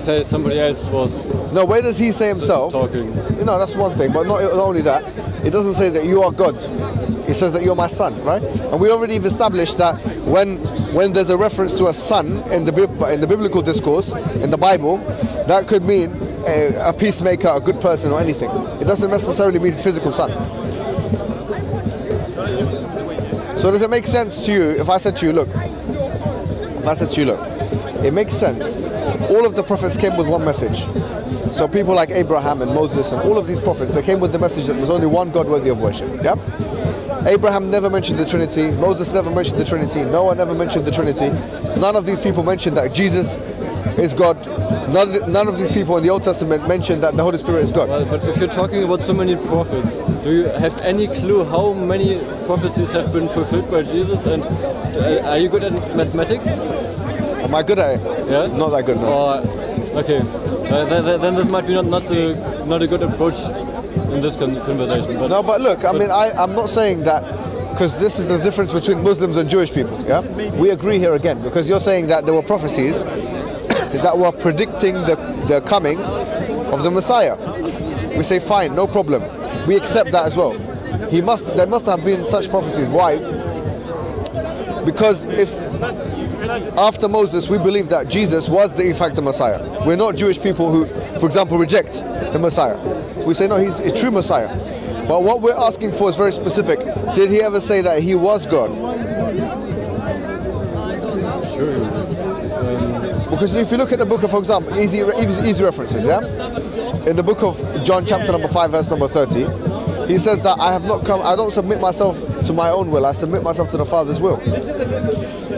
you say somebody else was No, where does he say himself? talking? No, that's one thing, but not, not only that. It doesn't say that you are God. It says that you're my son, right? And we already have established that when when there's a reference to a son in the in the biblical discourse in the Bible, that could mean a, a peacemaker, a good person, or anything. It doesn't necessarily mean physical son. So does it make sense to you if I said to you, look, if I said to you, look, it makes sense. All of the prophets came with one message. So people like Abraham and Moses and all of these prophets, they came with the message that there's only one God worthy of worship. Yeah? Abraham never mentioned the Trinity. Moses never mentioned the Trinity. Noah never mentioned the Trinity. None of these people mentioned that Jesus is God. None, none of these people in the Old Testament mentioned that the Holy Spirit is God. Well, but if you're talking about so many prophets, do you have any clue how many prophecies have been fulfilled by Jesus? And uh, are you good at mathematics? Am I good at it? Yeah. Not that good, no. Or okay, uh, then, this might be not not a not a good approach in this con- conversation. But No, but look, I mean, I, I'm not saying that because this is the difference between Muslims and Jewish people. Yeah, we agree here again because you're saying that there were prophecies that were predicting the, the coming of the Messiah. We say fine, no problem. We accept that as well. He must. There must have been such prophecies. Why? Because if after Moses we believe that Jesus was the in fact the Messiah, we're not Jewish people who, for example, reject the Messiah. We say no, he's a true Messiah. But what we're asking for is very specific. Did he ever say that he was God? sure. Because if you look at the book of, for example, easy, easy references, yeah? In the book of John, chapter number 5, verse number 30, he says that I have not come, I don't submit myself to my own will, I submit myself to the Father's will.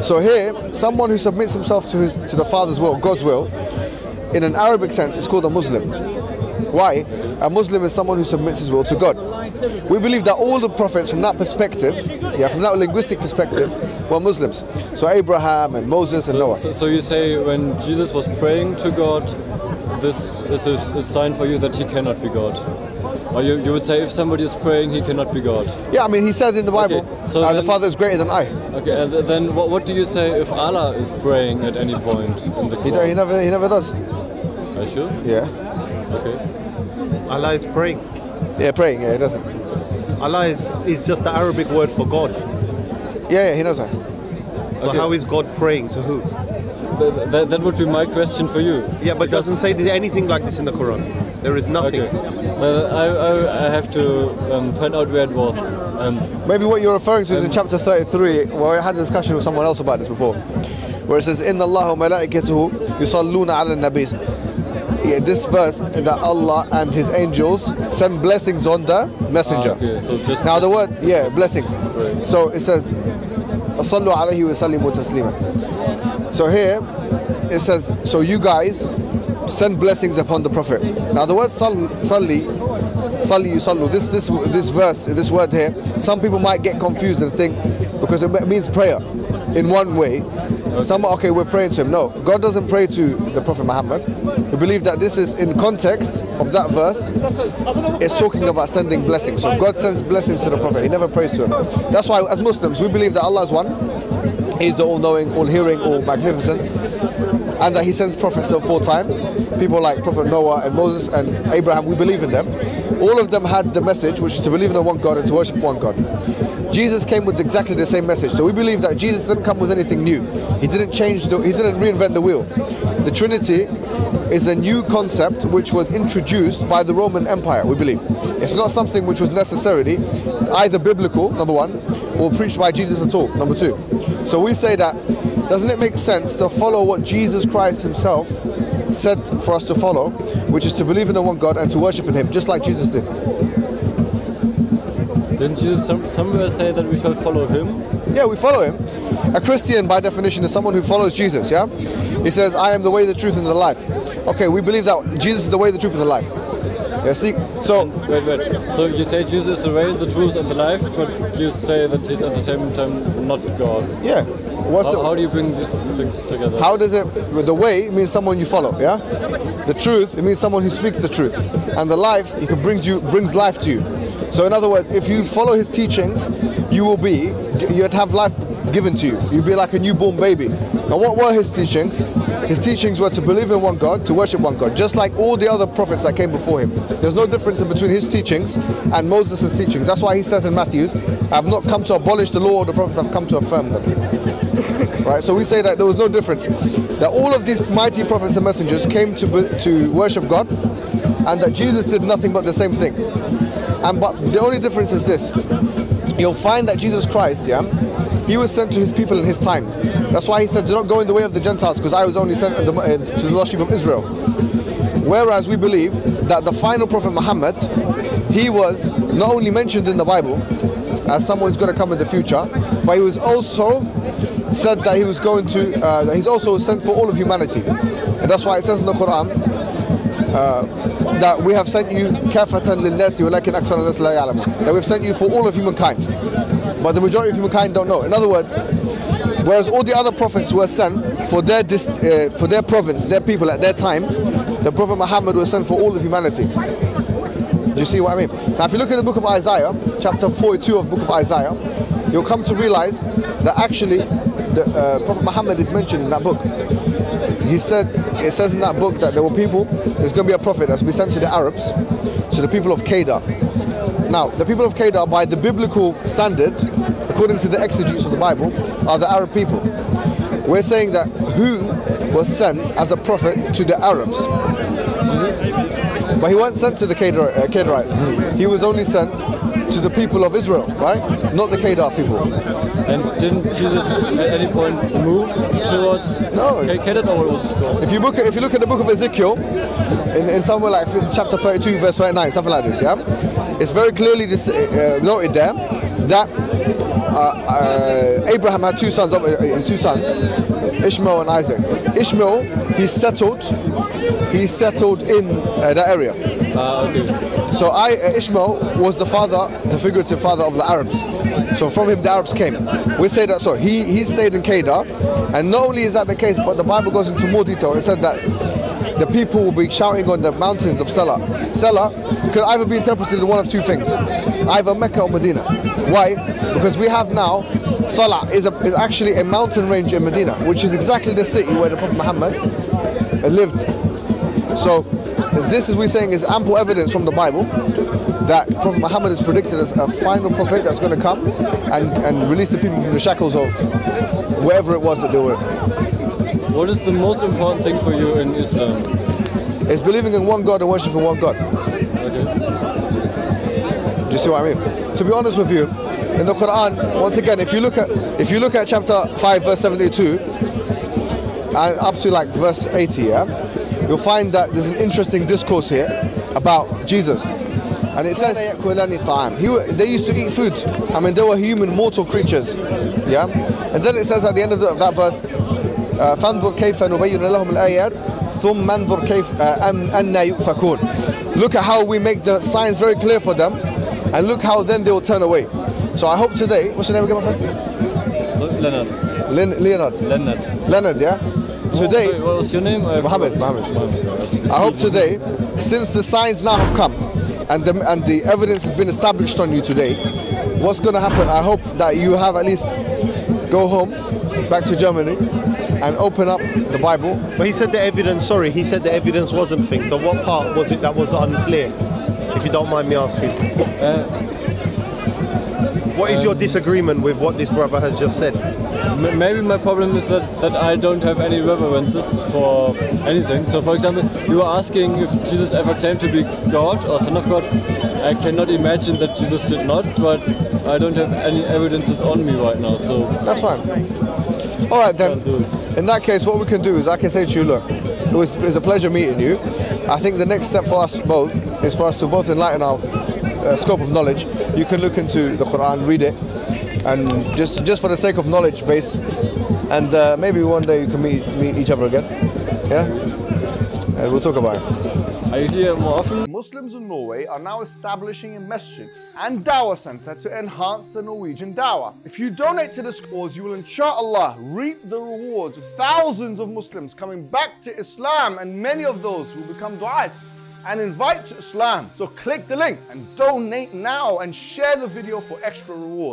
So here, someone who submits himself to, his, to the Father's will, God's will, in an Arabic sense, is called a Muslim. Why? A Muslim is someone who submits his will to God. We believe that all the prophets from that perspective, yeah, from that linguistic perspective, were Muslims. So Abraham and Moses and Noah. So, so you say when Jesus was praying to God, this this is a sign for you that he cannot be God. Or you, you would say if somebody is praying, he cannot be God. Yeah, I mean, he says in the Bible, Okay, so uh, the Father is greater than I. Okay, and then what, what do you say if Allah is praying at any point in the He, don't- he never, he never does. Are you sure? Yeah, Okay. Allah is praying. yeah, praying. Yeah, he doesn't. Allah is, is just the Arabic word for God. Yeah, yeah, he knows that. So Okay. how is God praying to who? Th- th- that would be my question for you. Yeah, but it doesn't say anything like this in the Quran. There is nothing. Okay. Well, I, I, I have to um, find out where it was. Um, Maybe what you're referring to is in chapter 33. Well, I had a discussion with someone else about this before, where it says, "Inna Allah wa malaikatuhu yusalluna ala nabis." Yeah, this verse that Allah and His angels send blessings on the messenger. Ah, okay, so just Now the word, yeah, blessings. Right. So it says, "Sallu alayhi wa sallimu taslima." So here it says, "So you guys send blessings upon the Prophet." Now the word sal, salli, salli yusallu. This this this verse, this word here, some people might get confused and think because it means prayer in one way. Some okay, we're praying to him. No, God doesn't pray to the Prophet Muhammad. We believe that this is in context of that verse. It's talking about sending blessings. So God sends blessings to the Prophet. He never prays to him. That's why, as Muslims, we believe that Allah is one. He's the all-knowing, all-hearing, all-magnificent, and that He sends prophets for time. People like Prophet Noah and Moses and Abraham, we believe in them. All of them had the message, which is to believe in one God and to worship one God. Jesus came with exactly the same message. So we believe that Jesus didn't come with anything new. He didn't change the, he didn't reinvent the wheel. The Trinity is a new concept which was introduced by the Roman Empire, we believe. It's not something which was necessarily either biblical, number one, or preached by Jesus at all, number two. So we say that doesn't it make sense to follow what Jesus Christ himself said for us to follow, which is to believe in the one God and to worship in him, just like Jesus did. didn't Jesus some, somewhere say that we shall follow him? Yeah, we follow him. A Christian, by definition, is someone who follows Jesus, yeah? He says, I am the way, the truth, and the life. Okay, we believe that Jesus is the way, the truth, and the life. Yeah, see? So, Wait, wait. So you say Jesus is the way, the truth, and the life, but you say that he's at the same time not God. yeah. What's How, the, how do you bring these things together? How does it? The way means someone you follow, yeah. The truth it means someone who speaks the truth, and the life he can brings you brings life to you. So in other words, if you follow his teachings, you will be you'd have life given to you. You'd be like a newborn baby. Now, what were his teachings? His teachings were to believe in one God, to worship one God, just like all the other prophets that came before him. There's no difference between his teachings and Moses' teachings. That's why he says in Matthew's, I have not come to abolish the law or the prophets, I've come to affirm them. right? So we say that there was no difference. That all of these mighty prophets and messengers came to, to worship God and that Jesus did nothing but the same thing. And but the only difference is this. You'll find that Jesus Christ, yeah, he was sent to his people in his time. That's why he said, do not go in the way of the Gentiles, because I was only sent to the, uh, to the lost of Israel. Whereas we believe that the final prophet Muhammad, he was not only mentioned in the Bible as someone who's going to come in the future, but he was also said that he was going to, uh, he's also sent for all of humanity. And that's why it says in the Quran, that we have sent you kafatan lil-nasi walakin akthar an-nas la. That we've sent you for all of humankind. But the majority of humankind don't know. In other words, whereas all the other prophets were sent for their uh, for their province, their people at their time, the Prophet Muhammad was sent for all of humanity. Do you see what I mean? Now if you look at the book of Isaiah, chapter 42 of the book of Isaiah, you'll come to realize that actually the uh, Prophet Muhammad is mentioned in that book he said it says in that book that there were people there's going to be a prophet that's to be sent to the arabs to the people of Kedar now the people of Kedar by the biblical standard according to the exegetes of the bible are the arab people. We're saying that who was sent as a prophet to the arabs? But he wasn't sent to the Kedar, uh, Kedarites. He was only sent to the people of israel right? Not the Kedar people. And didn't Jesus at any point move towards No. K- Kedat or what was it called? If you look at if you look at the book of Ezekiel, in, in somewhere like chapter 32, verse 29, something like this, yeah, it's very clearly this, uh, noted there that uh, uh, Abraham had two sons, uh, two sons, Ishmael and Isaac. Ishmael, he settled, he settled in uh, that area. Ah, okay. So I, Ishmael was the father, the figurative father of the Arabs. So from him the Arabs came. We say that so he he stayed in Kedar, and not only is that the case, but the Bible goes into more detail. It said that the people will be shouting on the mountains of Salah. Salah could either be interpreted in one of two things, either Mecca or Medina. Why? Because we have now Salah is, a, is actually a mountain range in Medina, which is exactly the city where the Prophet Muhammad uh, lived. So this is we're saying is ample evidence from the Bible that Prophet Muhammad is predicted as a final prophet that's going to come and, and release the people from the shackles of wherever it was that they were. What is the most important thing for you in Islam? It's believing in one God and worshiping one God. Okay. Do you see what I mean? To be honest with you, in the Quran, once again, if you look at if you look at chapter five, verse seventy-two, and up to like verse eighty, yeah, you'll find that there's an interesting discourse here about Jesus. And it says he, they used to eat food. I mean, they were human, mortal creatures. Yeah. And then it says at the end of, the, of that verse, فانظر كيف نبين لهم الآيات ثم انظر كيف uh, أن يؤفكون. Look at how we make the signs very clear for them, and look how then they will turn away. So I hope today, what's your name again, my friend? So, Leonard. Leonard. Leonard. Leonard, yeah. Today, what was your name? Mohammed, forgot. Mohammed. I hope today, since the signs now have come and the, and the evidence has been established on you today, what's going to happen? I hope that you have at least go home, back to Germany, and open up the Bible. But he said the evidence, sorry, he said the evidence wasn't thing. So what part was it that was unclear? If you don't mind me asking. Uh, what is your disagreement with what this brother has just said? Maybe my problem is that, that I don't have any references for anything. So, for example, you were asking if Jesus ever claimed to be God or Son of God. I cannot imagine that Jesus did not, but I don't have any evidences on me right now. So, That's fine. All right then. In that case, what we can do is I can say to you, look, it was, it was a pleasure meeting you. I think the next step for us both is for us to both enlighten our uh, scope of knowledge. You can look into the Quran, read it, and just just for the sake of knowledge base, and uh, maybe one day you can meet meet each other again. Yeah, and we'll talk about it. are you here more often? Muslims in Norway are now establishing a masjid and dawah center to enhance the Norwegian dawah. If you donate to this cause, you will inshallah reap the rewards of thousands of Muslims coming back to Islam and many of those will become du'at and invite to Islam. So click the link and donate now and share the video for extra reward.